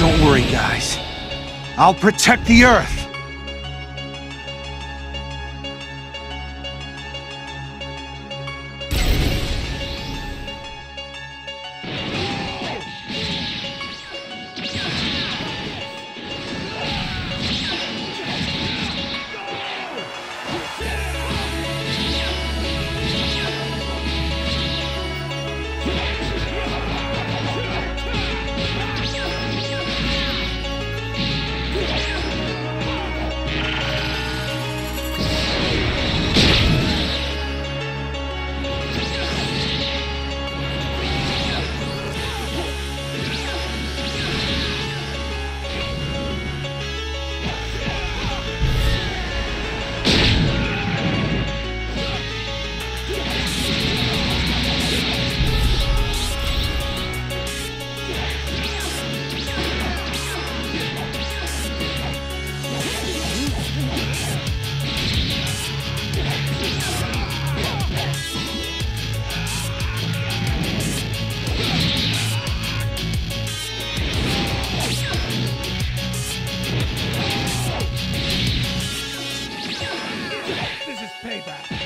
Don't worry, guys. I'll protect the Earth. payback.